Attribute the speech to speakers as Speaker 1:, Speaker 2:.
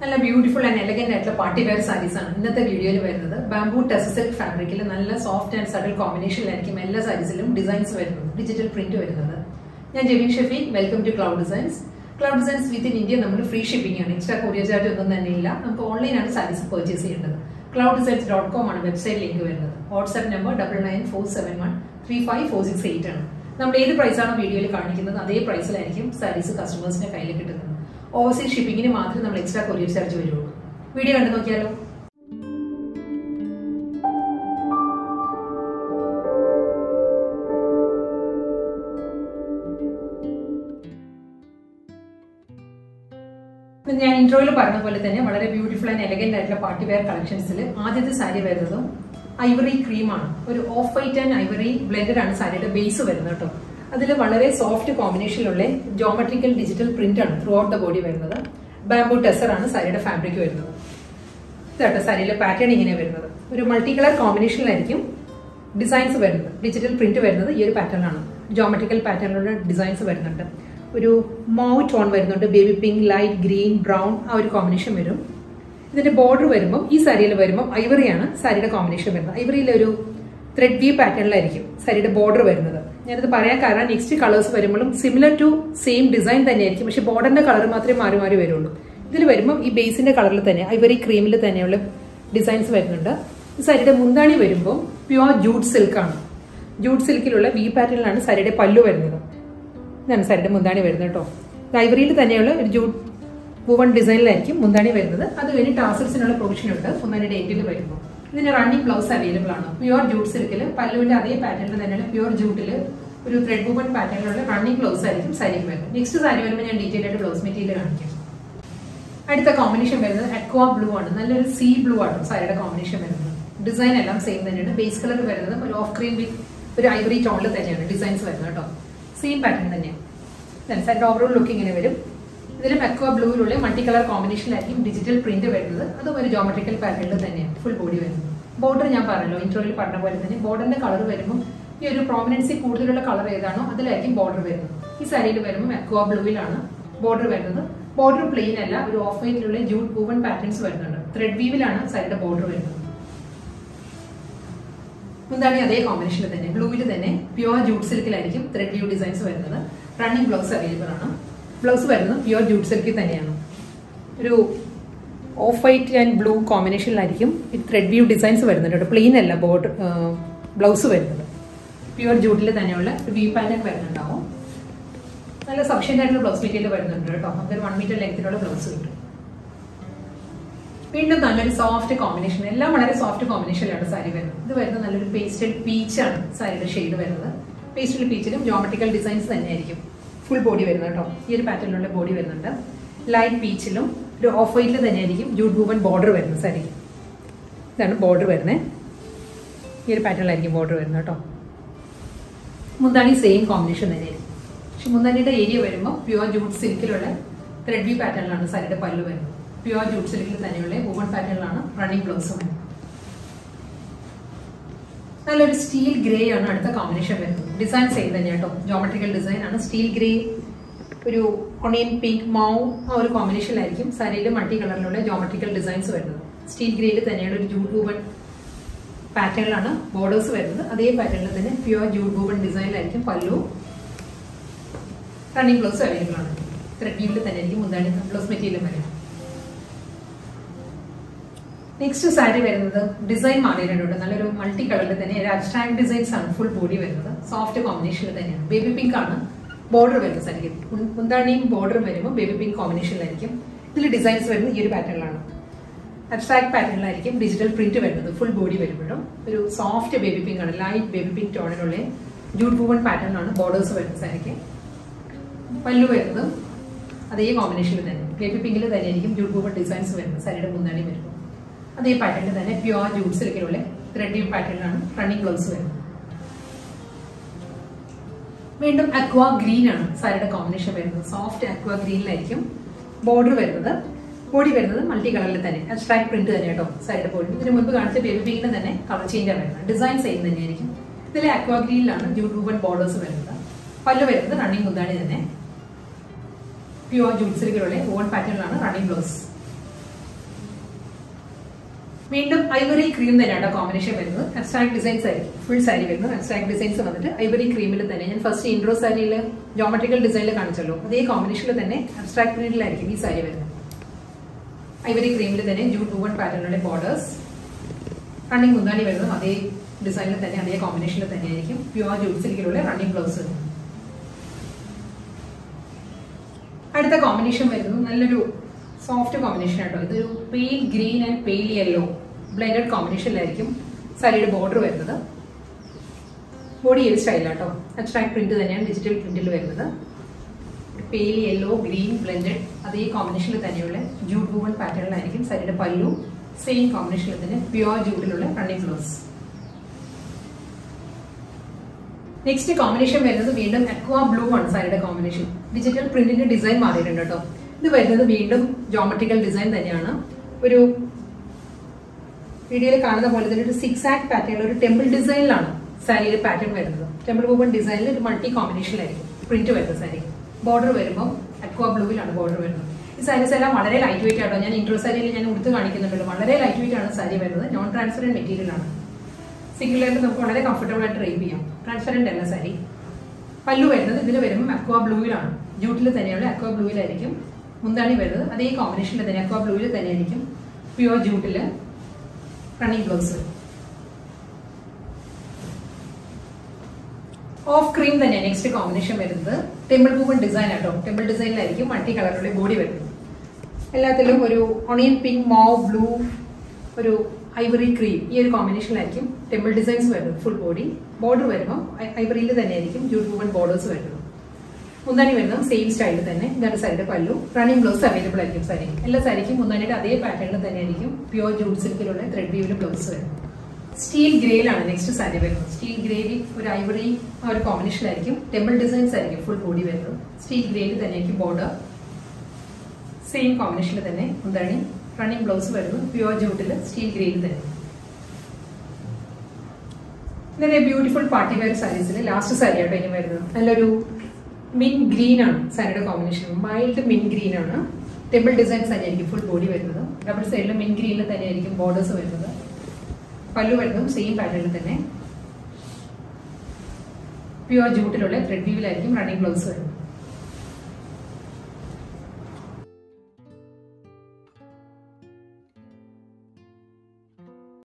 Speaker 1: നല്ല beautiful and elegant ആയിട്ടുള്ള party wear saris ആണ് ഇന്നത്തെ വീഡിയോയിൽ വരുന്നത്. ബാംബൂ ടെസ് സിൽക്ക് ഫാബ്രിക്കിൽ നല്ല സോഫ്റ്റ് ആൻഡ് സഡൽ കോമ്പിനേഷനിലായിരിക്കും എല്ലാ സാരീസിലും ഡിസൈൻസ് വരുന്നത് ഡിജിറ്റൽ പ്രിന്റ് വരുന്നത്. ഞാൻ Jevin Shefi welcome to Cloud Designs Cloud Designs within India നമ്മൾ ഫ്രീ ഷിപ്പിംഗ് ആണ്. എക്സ്ട്രാ കൊറിയർ ചാർജ് ഒന്നും തന്നെ ഇല്ല. നമുക്ക് ഓൺലൈനാണ് സാരീസ് പർച്ചേസ് ചെയ്യേണ്ടത്. ക്ലൗഡ് ഡിസൈൻസ് ഡോട്ട് കോം ആണ് വെബ്സൈറ്റ് ലിങ്ക് വരുന്നത്. WhatsApp number double nine four seven one three five four six eight ആണ്. നമ്മൾ ഏത് പ്രൈസാണോ വീഡിയോയിൽ കാണിക്കുന്നത് അതേ പ്രൈസിലായിരിക്കും സാരീസ് കസ്റ്റമേഴ്സിന്റെ കയ്യിൽ കിട്ടുന്നത്. ഓവർസീസ് ഷിപ്പിങ്ങിന് മാത്രമേ നമ്മൾ എക്സ്ട്രാ കൊറിയർ ചാർജ് വരുള്ളൂ. വീഡിയോ കണ്ടു നോക്കിയാലോ? ഞാൻ ഇൻട്രോയിൽ പറഞ്ഞ പോലെ തന്നെ വളരെ ബ്യൂട്ടിഫുൾ ആൻഡ് എലഗന്റ് ആയിട്ടുള്ള പാർട്ടി വെയർ കളക്ഷൻസിൽ ആദ്യത്തെ സാരി വരുന്നതും ഐവറി ക്രീമാണ് ഒരു off white and ivory blended ആണ് സാരിയുടെ ബേസ് വരുന്നത് കേട്ടോ. അതിൽ വളരെ സോഫ്റ്റ് കോമ്പിനേഷനിലുള്ള ജോമെട്രിക്കൽ ഡിജിറ്റൽ പ്രിന്റ് ആണ് ത്രൂ ഔട്ട് ദ ബോഡി വരുന്നത്. ബാംബൂ ടെസർ ആണ് സാരിയുടെ ഫാബ്രിക് വരുന്നത്. ഇതാട്ടോ സാരിയിലെ പാറ്റേൺ ഇങ്ങനെ വരുന്നത്. ഒരു മൾട്ടി കളർ കോമ്പിനേഷനിലായിരിക്കും ഡിസൈൻസ് വരുന്നത്. ഡിജിറ്റൽ പ്രിന്റ് വരുന്നത് ഈ ഒരു പാറ്റേണാണ് ജോമെട്രിക്കൽ പാറ്റേണിലുള്ള ഡിസൈൻസ് വരുന്നുണ്ട്. ഒരു മൗ ടോൺ വരുന്നുണ്ട്. Baby pink light green brown ആ ഒരു കോമ്പിനേഷൻ വരും. ഇതിന്റെ ബോർഡർ വരുമ്പോൾ ഈ സാരിയിൽ വരുമ്പോൾ ഐവറിയാണ് സാരിയുടെ കോമ്പിനേഷൻ വരുന്നത്. ഐവറിയിലെ ഒരു ത്രെഡ് വ്യൂ പാറ്റേണിലായിരിക്കും സാരിയുടെ ബോർഡർ വരുന്നത്. ഞാനിത് പറയാൻ കാരണം നെക്സ്റ്റ് കളേഴ്സ് വരുമ്പോഴും സിമിലർ ടു സെയിം ഡിസൈൻ തന്നെയായിരിക്കും. പക്ഷെ ബോർഡറിന്റെ കളർ മാത്രമേ മാറി മാറി വരുള്ളൂ. ഇതിൽ വരുമ്പോൾ ഈ ബേസിന്റെ കളറിൽ തന്നെ ഐവറി ക്രീമിൽ തന്നെയുള്ള ഡിസൈൻസ് വരുന്നുണ്ട്. ഈ സാരിയുടെ മുന്താണി വരുമ്പോൾ പ്യുവർ ജൂട്ട് സിൽക്കാണ് ജൂട്ട് സിൽക്കിലുള്ള വി പാറ്റേണിലാണ് സാരിയുടെ പല്ലു വരുന്നത്. ഇതാണ് സാരിയുടെ മുന്താണി വരുന്നത് കേട്ടോ ലൈബ്രറിയിൽ തന്നെയുള്ള ഒരു ജൂട്ട് പൂവൺ ഡിസൈനിലായിരിക്കും മുന്താണി വരുന്നത്. അത് കഴിഞ്ഞ് ടാസൽസിനുള്ള പ്രൊവിഷൻ ഉണ്ട്. മുന്താണിയുടെ എൻഡിൽ വരുമ്പോൾ ഇതിന് റണ്ണിങ് ബ്ലൗസ് അവൈലബിൾ ആണ്. പ്യുവർ ജൂട്ട് സിൽക്കിൽ പല്ലുവിന്റെ അതേ പാറ്റേണിൽ തന്നെയാണ് പ്യുവർ ജൂട്ടിൽ ഒരു ത്രെഡ് ബുബൺ പാറ്റേണിലുള്ള റണ്ണിങ് ബ്ലൗസ് ആയിരിക്കും സാരിക്ക് വരുന്നത്. നെക്സ്റ്റ് സാരി വരുമ്പോൾ ഞാൻ ഡീറ്റെയിൽ ആയിട്ട് ബ്ലൗസ് മെറ്റീരിയൽ കാണിക്കാം. അടുത്ത കോമ്പിനേഷൻ വരുന്നത് അക്വാ ബ്ലൂ ആണ്. നല്ലൊരു സീ ബ്ലൂ ആണ് സാരിയുടെ കോമ്പിനേഷൻ വരുന്നത്. ഡിസൈൻ എല്ലാം സെയിം തന്നെയാണ്. ബേസ് കളർ വരുന്നത് ഒരു ഓഫ് ക്രീം വിത്ത് ഒരു ഐവറി ടോണിൽ തന്നെയാണ് ഡിസൈൻസ് വരുന്നത് കേട്ടോ. സെയിം പാറ്റേൺ തന്നെയാണ്. ഓവറോൾ ലുക്ക് ഇങ്ങനെ വരും. ഇതിലും അക്വാ ബ്ലൂവിലുള്ള മൾട്ടി കളർ കോമ്പിനേഷനിലായിരിക്കും ഡിജിറ്റൽ പ്രിന്റ് വരുന്നത്. അതും ഒരു ജോമെട്രിക്കൽ പാറ്റേണിൽ തന്നെയാണ്. ഫുൾ ബോഡി വരുന്നത്. ബോർഡർ ഞാൻ പറഞ്ഞല്ലോ ഇൻട്രോയിൽ പറഞ്ഞ പോലെ തന്നെ ബോർഡറിന്റെ കളർ വരുമ്പോൾ ഈ ഒരു പ്രോമിനൻസി കൂടുതലുള്ള കളർ ഏതാണോ അതിലായിരിക്കും ബോർഡർ വരുന്നത്. ഈ സാരിയിൽ വരുമ്പോൾ മെക്കോ ബ്ലൂവിലാണ് ബോർഡർ വരുന്നത്. ബോർഡർ പ്ലെയിൻ അല്ല ഒരു ഓഫ് വൈറ്റിലുള്ള ജൂട്ട് പൂവൺ പാറ്റേൺസ് വരുന്നുണ്ട്. ത്രെഡ് വീവിലാണ് സാരിയുടെ ബോർഡർ വരുന്നത്. മുന്താണി അതേ കോമ്പിനേഷനിൽ തന്നെ? ബ്ലൂവിൽ തന്നെ പ്യുവർ ജൂട്ട് സിൽക്കിലായിരിക്കും ത്രെഡ് വ്യൂ ഡിസൈൻസ് വരുന്നത്. റണ്ണിംഗ് ബ്ലൗസ് അവൈലബിൾ ആണ്. ബ്ലൗസ് വരുന്നത് പ്യുവർ ജൂട്ട് സിൽക്കിൽ തന്നെയാണ്. ഒരു ഓഫ് വൈറ്റ് ആൻഡ് ബ്ലൂ കോമ്പിനേഷനിലായിരിക്കും ഈ ത്രെഡ് വ്യൂ ഡിസൈൻസ് വരുന്നുണ്ട് പ്ലെയിൻ അല്ല ബോർഡ് ബ്ലൗസ് വരുന്നത്. പ്യുവർ ജൂട്ടിൽ തന്നെയുള്ള വ്യൂ പാറ്റേൺ വരുന്നുണ്ടാവും. നല്ല സഫീഷ്യന്റ് ആയിട്ടുള്ള ബ്ലൗസ് മെറ്റീരിയൽ വരുന്നുണ്ട് കേട്ടോ. നമുക്കൊരു വൺ മീറ്റർ ലെങ്ത്തിലുള്ള ബ്ലൗസ് കിട്ടും. വീണ്ടും നല്ലൊരു സോഫ്റ്റ് കോമ്പിനേഷൻ എല്ലാം വളരെ സോഫ്റ്റ് കോമ്പിനേഷനിലാണ് സാരി വരുന്നത്. ഇത് വരുന്നത് നല്ലൊരു പേസ്റ്റൽ പീച്ചാണ് സാരിയുടെ ഷെയ്ഡ് വരുന്നത്. പേസ്റ്റൽ പീച്ചിലും ജോമെട്രിക്കൽ ഡിസൈൻസ് തന്നെയായിരിക്കും. ഫുൾ ബോഡി വരുന്നത് കേട്ടോ. ഈ ഒരു പാറ്റേണിലുള്ള ബോഡി വരുന്നുണ്ട്. ലൈറ്റ് പീച്ചിലും ഒരു ഓഫ് വൈറ്റിൽ തന്നെയായിരിക്കും ജൂഡ് ബൂവൻ ബോർഡർ വരുന്നത് സാരി ഇതാണ് ബോർഡർ വരുന്നത് ഈ ഒരു പാറ്റേണിലായിരിക്കും ബോർഡർ വരുന്നത് കേട്ടോ. മുന്താണി സെയിം കോമ്പിനേഷൻ തന്നെയായിരിക്കും. പക്ഷെ മുന്താണിയുടെ ഏരിയ വരുമ്പോൾ പ്യുവർ ജൂട്ട് സിൽക്കിലുള്ള ത്രെഡ് വ്യൂ പാറ്റേണിലാണ് സാരിയുടെ പല്ല് വരുന്നത്. പ്യുവർ ജൂട്ട് സിൽക്കിൽ തന്നെയുള്ള വുമൺ പാറ്റേണിലാണ് റണ്ണിങ് ബ്ലൗസ് വരുന്നത്. നല്ലൊരു സ്റ്റീൽ ഗ്രേ ആണ് അടുത്ത കോമ്പിനേഷൻ വരുന്നത്. ഡിസൈൻ സെയിം തന്നെ കേട്ടോ. ജോമെട്രിക്കൽ ഡിസൈൻ ആണ്. സ്റ്റീൽ ഗ്രേ ഒരു ഒണിയൻ പിങ്ക് മൗ ആ ഒരു കോമ്പിനേഷനിലായിരിക്കും സാരിയിൽ മൾട്ടി കളറിലുള്ള ജോമെട്രിക്കൽ ഡിസൈൻസ് വരുന്നത്. സ്റ്റീൽ ഗ്രേയിൽ തന്നെയാണ് ഒരു ജൂഡ് ബൂബൺ പാറ്റേണിലാണ് ബോർഡേഴ്സ് വരുന്നത്. അതേ പാറ്റേണിൽ തന്നെ പ്യുവർ ജൂഡ് ബൂബൺ ഡിസൈനിലായിരിക്കും പല്ലു റണ്ണിങ് ബ്ലൗസ് അവൈലബിൾ ആണ്. ത്രെഡ് തന്നെ ആയിരിക്കും മുന്താണി ബ്ലൗസ് മെറ്റീരിയൽ വരുന്നത് നെക്സ്റ്റ് സാരി വരുന്നത് ഡിസൈൻ മാറിയിട്ടുണ്ട് നല്ലൊരു മൾട്ടി കളറിൽ തന്നെ അബ്സ്ട്രാക്ട് ഡിസൈൻസ് ആണ് ഫുൾ ബോഡി വരുന്നത്. സോഫ്റ്റ് കോമ്പിനേഷനിൽ തന്നെയാണ്. ബേബി പിങ്ക് ആണ്. ബോർഡർ വരുന്നത് സാരിക്ക്. മുന്താണിയും ബോർഡറും വരുമ്പോൾ ബേബി പിങ്ക് കോമ്പിനേഷനിലായിരിക്കും ഇതിൽ ഡിസൈൻസ് വരുന്നത് ഈ ഒരു പാറ്റേണിലാണ് അബ്സ്ട്രാക്ട് പാറ്റേണിലായിരിക്കും ഡിജിറ്റൽ പ്രിന്റ് വരുന്നത്. ഫുൾ ബോഡി വരുമ്പോഴും. ഒരു സോഫ്റ്റ് ബേബി പിങ്ക് ആണ്. ലൈറ്റ് ബേബി പിങ്ക് ടോണിലുള്ള ജൂട്ട് പൂവൺ പാറ്റേണിലാണ് ബോർഡേഴ്സ് വരുന്നത് സാരിക്ക്. പല്ലു വരുന്നത് അതേ കോമ്പിനേഷനിൽ തന്നെ. ബേബി പിങ്കിൽ തന്നെയായിരിക്കും ജൂട്ട് പൂവൺ ഡിസൈൻസ് വരുന്നത്. സാരിയുടെ മുന്നാണി വരുമ്പോൾ അതേ പാറ്റേണിൽ തന്നെ പ്യുവർ ജൂട്ട് സിൽക്കിലുള്ള പാറ്റേൺ പാറ്റേണിലാണ് റണ്ണിങ് ഗ്ലൗസ് വരുന്നത്. വീണ്ടും അക്വ ഗ്രീൻ ആണ് സാരിയുടെ കോമ്പിനേഷൻ വരുന്നത്. സോഫ്റ്റ് അക്വ ഗ്രീനിലായിരിക്കും ബോർഡർ വരുന്നത്. ബോഡി വരുന്നത് മൾട്ടി കളറിൽ തന്നെ. അബ്സ്ട്രാക്ട് പ്രിന്റ് തന്നെ കേട്ടോ സാരിയുടെ ബോഡി ഇതിന് മുൻപ് കാണിച്ച ബേബി തന്നെ കളർ ചേഞ്ച് വരുന്നത്. ഡിസൈൻ സെയിം തന്നെയായിരിക്കും. ഇതിലെ അക്വ ഗ്രീനിലാണ് ജൂട്ട് റൂബൻ ബോർഡേഴ്സ് വരുന്നത്. പല്ല് വരുന്നത് റണ്ണിങ് മുന്താണി തന്നെ. പ്യുവർ ജൂട്ട് സിൽക്കിലുള്ള ഓൺ പാറ്റേണിലാണ് റണ്ണിങ് ബ്ലൗസ് വീണ്ടും ഐവറി ക്രീം തന്നെയാണ് കോമ്പിനേഷൻ വരുന്നത്. അബ്സ്ട്രാക്ട് ഡിസൈൻസ് ആയിരിക്കും ഫുൾ സാരി വരുന്നത് അബ്സ്ട്രാക്ട് ഡിസൈൻസ് വന്നിട്ട് ഐവറി ക്രീമിൽ തന്നെ. ഞാൻ ഫസ്റ്റ് ഇൻഡ്രോ സാരിയിൽ ജോമെട്രിക്കൽ ഡിസൈനിൽ കാണിച്ചല്ലോ. അതേ കോമ്പിനേഷനിൽ തന്നെ അബ്സ്ട്രാക്ട് പ്രിന്റിലായിരിക്കും ഈ സാരി വരുന്നത്. ഐവറി ക്രീമിൽ തന്നെ ജൂട്ട് ടു വൺ പാറ്റേണിലുള്ള ബോർഡേഴ്സ് റണ്ണിങ് മുന്താണി വരുന്നതും അതേ ഡിസൈനിൽ തന്നെ അതേ കോമ്പിനേഷനിൽ തന്നെ ആയിരിക്കും. പ്യുവർ ജൂട്ട് സിൽക്കിലുള്ള റണ്ണിങ് ബ്ലൗസ് അടുത്ത കോമ്പിനേഷൻ വരുന്നത് നല്ലൊരു സോഫ്റ്റ് കോമ്പിനേഷൻ ആട്ടോ. ഇതൊരു pale green and pale yellow blended കോമ്പിനേഷനിലായിരിക്കും സാരിയുടെ ബോർഡർ വരുന്നത്. ബോഡി ഏത് സ്റ്റൈലാട്ടോ അച്ഛനായ പ്രിന്റ് തന്നെയാണ് ഡിജിറ്റൽ പ്രിന്റിൽ വരുന്നത്. പെയിൽ യെല്ലോ ഗ്രീൻ ബ്ലെൻഡഡ് അതേ കോമ്പിനേഷനിൽ തന്നെയുള്ള ജൂട്ട് വൂവൺ പാറ്റേണിലായിരിക്കും സാരിയുടെ പല്ലു. സെയിം കോമ്പിനേഷനിൽ തന്നെ പ്യുവർ ജൂട്ടിലുള്ള റണ്ണിംഗ് ബ്ലൗസ് നെക്സ്റ്റ് കോമ്പിനേഷൻ വരുന്നത് വീണ്ടും അക്വാ ബ്ലൂ ആണ് സാരിയുടെ കോമ്പിനേഷൻ ഡിജിറ്റൽ പ്രിന്റിന്റെ ഡിസൈൻ മാറിയിട്ടുണ്ട് കേട്ടോ. ഇത് വരുന്നത് വീണ്ടും ജോമെട്രിക്കൽ ഡിസൈൻ തന്നെയാണ്. ഒരു വീഡിയോയിൽ കാണുന്ന പോലെ തന്നെ ഒരു സിക്സ് ആക്ട് പാറ്റേൺ ഒരു ടെമ്പിൾ ഡിസൈനിലാണ് സാരിയുടെ പാറ്റേൺ വരുന്നത്. ടെമ്പിൾ വൂവൺ ഡിസൈനിൽ ഒരു മൾട്ടി കോമ്പിനേഷനിലായിരിക്കും പ്രിന്റ് വരുന്ന സാരി ബോർഡർ വരുമ്പോൾ അക്വാ ബ്ലൂവിലാണ് ബോർഡർ വരുന്നത്. ഈ സാരീസ് എല്ലാം വളരെ ലൈറ്റ് വെയിറ്റ് ആട്ടോ. ഞാൻ ഇൻട്രോ സാരിയിൽ ഞാൻ ഉടുത്ത് കാണിക്കുന്നുണ്ടല്ലോ. വളരെ ലൈറ്റ് വെയിറ്റ് ആണ് സാരി വരുന്നത്. നോൺ ട്രാൻസ്പെറന്റ് മെറ്റീരിയൽ ആണ് സിംഗിളായിട്ട് നമുക്ക് വളരെ കംഫർട്ടബിൾ ആയിട്ട് ഡ്രൈവ് ചെയ്യാം. ട്രാൻസ്പെറന്റ് അല്ല സാരി പല്ലു വരുന്നത് ഇതിൽ വരുമ്പോൾ അക്വാ ബ്ലൂവിലാണ് ജൂട്ടിൽ തന്നെയുള്ള അക്വാ ബ്ലൂവിലായിരിക്കും മുന്താണി വരുന്നത് അതേ കോമ്പിനേഷനിൽ തന്നെ. അക്വാ ബ്ലൂവിൽ തന്നെയായിരിക്കും പ്യുവർ ജൂട്ടിൽ റണ്ണിങ് ബ്ലൗസ് ഓഫ് ക്രീം തന്നെ നെക്സ്റ്റ് കോമ്പിനേഷൻ വരുന്നത്. ടെമ്പിൾ പൂവൻ ഡിസൈൻ ആട്ടോ. ടെമ്പിൾ ഡിസൈനിലായിരിക്കും മൾട്ടി കളറുടെ ബോഡി വരുന്നത്. എല്ലാത്തിലും ഒരു ഒണിയൻ പിങ്ക് മോവ് ബ്ലൂ ഒരു ഐവറി ക്രീം ഈ ഒരു കോമ്പിനേഷനിലായിരിക്കും ടെമ്പിൾ ഡിസൈൻസ് വരുന്നത്. ഫുൾ ബോഡി ബോർഡർ വരുമ്പോൾ ഐവറിയിൽ തന്നെയായിരിക്കും ജൂട്ട് പൂവൻ ബോർഡേഴ്സ് വരുന്നത്. മുന്താണി വരുന്നത് സെയിം സ്റ്റൈലിൽ തന്നെ. ഇതാണ് സാരിയുടെ പല്ലു. റണ്ണിംഗ് ബ്ലൗസ് അവൈലബിൾ ആയിരിക്കും സാരി എല്ലാ സാരിക്കും മുന്താണിയുടെ അതേ പാറ്റേണിൽ തന്നെ ആയിരിക്കും. പ്യുവർ ജൂട്ട് സിൽക്കിലുള്ള ത്രെഡ് വീവിൽ ബ്ലൗസ് വരും സ്റ്റീൽ ഗ്രേയിലാണ് നെക്സ്റ്റ് സാരി വരുന്നത്. സ്റ്റീൽ ഗ്രേയിൽ ഒരു ഐവറി ആ ഒരു കോമ്പിനേഷനിലായിരിക്കും ടെമ്പിൾ ഡിസൈൻസ് ആയിരിക്കും ഫുൾ ബോഡി വരുന്നത്. സ്റ്റീൽ ഗ്രേയിൽ തന്നെയായിരിക്കും ബോർഡർ സെയിം കോമ്പിനേഷനിൽ തന്നെ മുന്താണി. റണ്ണിംഗ് ബ്ലൗസ് വരുന്നു. പ്യുവർ ജൂട്ടിൽ സ്റ്റീൽ ഗ്രേയിൽ തന്നെ. ഇങ്ങനെ ബ്യൂട്ടിഫുൾ പാർട്ടി വെയർ സാരീസിൽ ലാസ്റ്റ് സാരിയാണ് ഇനി വരുന്നത്. നല്ലൊരു മിൻ ഗ്രീൻ ആണ് സാരിയുടെ കോമ്പിനേഷൻ മൈൽഡ് മിൻ ഗ്രീൻ ആണ്. ടെമ്പിൾ ഡിസൈൻസ് തന്നെയായിരിക്കും ഫുൾ ബോഡി വരുന്നത്. ഡബിൾ സൈഡിൽ മിൻ ഗ്രീനിൽ തന്നെയായിരിക്കും ബോർഡേഴ്സ് വരുന്നത്. പല്ലു വരുന്നതും സെയിം പാറ്റേണിൽ തന്നെ. പ്യുവർ ജൂട്ടിലുള്ള ത്രെഡ് വീവിലായിരിക്കും റണ്ണിങ് ബ്ലൗസ് വരുന്നത്.